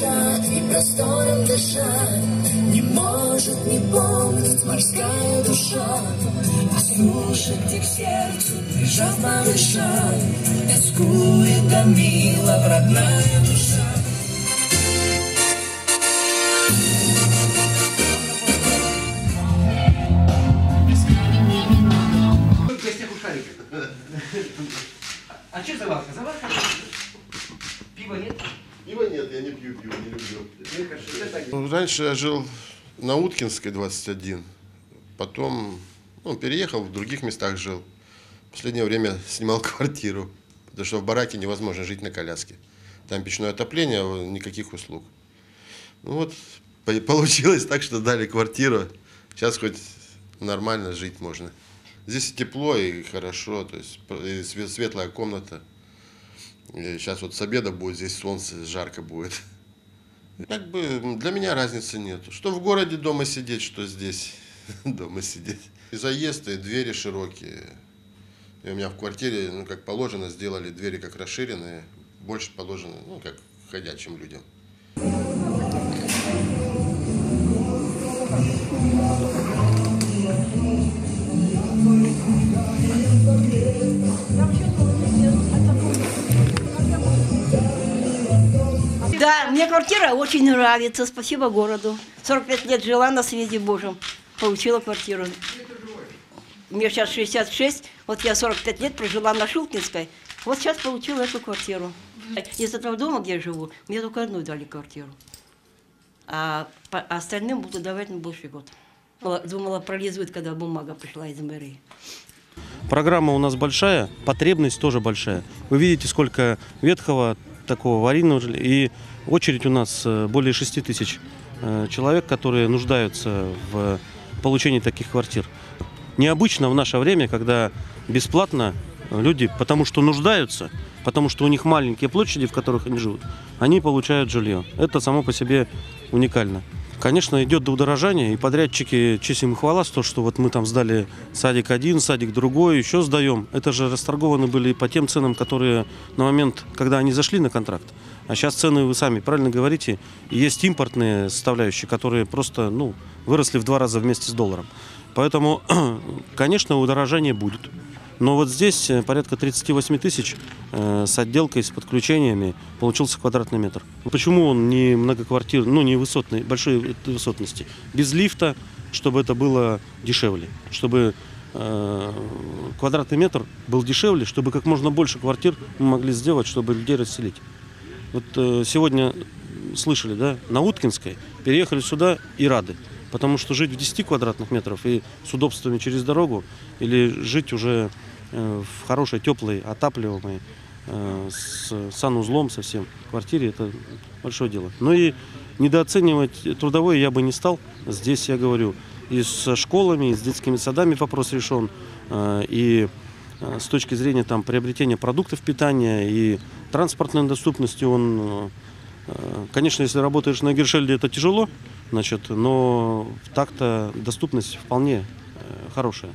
дышать и простором дышать Не может не помнить морская душа Слушать где к сердцу, прижав малыша Тоскует да мила родная душа. А что заварка? Заварка? Пива нет? Пива нет, я не пью пиво, не люблю. Ну, Раньше я жил на Уткинской 21, потом ну, переехал, в других местах жил. В последнее время снимал квартиру, потому что в бараке невозможно жить на коляске. Там печное отопление, а никаких услуг. Ну вот, по- получилось так, что дали квартиру. Сейчас хоть нормально жить можно. Здесь и тепло, и хорошо, то есть светлая комната. Сейчас вот с обеда будет, здесь солнце, жарко будет. Как бы для меня разницы нет. Что в городе дома сидеть, что здесь дома сидеть. И заезд, и двери широкие. И у меня в квартире, ну, как положено, сделали двери как расширенные. Больше положено, ну, как ходячим людям. Да, мне квартира очень нравится, спасибо городу. 45 лет жила на свете Божьем, получила квартиру. Мне сейчас 66, вот я 45 лет прожила на Шулкинской, вот сейчас получила эту квартиру. Из этого дома, где я живу, мне только одну дали квартиру. А остальным буду давать на больший год. Думала, пролезут, когда бумага пришла из мэрии. Программа у нас большая, потребность тоже большая. Вы видите, сколько ветхого такого аварийного жилья. И очередь у нас э, более 6 тысяч э, человек, которые нуждаются в получении таких квартир. Необычно в наше время, когда бесплатно люди, потому что нуждаются, потому что у них маленькие площади, в которых они живут, они получают жилье. Это само по себе уникально. Конечно, идет до удорожания, и подрядчики, честь им хвала, то, что вот мы там сдали садик один, садик другой, еще сдаем. Это же расторгованы были по тем ценам, которые на момент, когда они зашли на контракт. А сейчас цены, вы сами правильно говорите, есть импортные составляющие, которые просто ну, выросли в два раза вместе с долларом. Поэтому, конечно, удорожание будет. Но вот здесь э, порядка 38 тысяч э, с отделкой, с подключениями получился квадратный метр. Почему он не многоквартирный, ну не высотный, большой высотности? Без лифта, чтобы это было дешевле, чтобы э, квадратный метр был дешевле, чтобы как можно больше квартир мы могли сделать, чтобы людей расселить. Вот сегодня слышали, да, на Уткинской переехали сюда и рады. Потому что жить в 10 квадратных метров и с удобствами через дорогу, или жить уже в хорошей, теплой, отапливаемой, э, с санузлом совсем квартире, это большое дело. Но и недооценивать трудовое я бы не стал. Здесь, я говорю, и с школами, и с детскими садами вопрос решен. э, И э, с точки зрения там, приобретения продуктов питания и транспортной доступности он, э, э, конечно, если работаешь на Гершельде, это тяжело, значит, но так-то доступность вполне э, хорошая.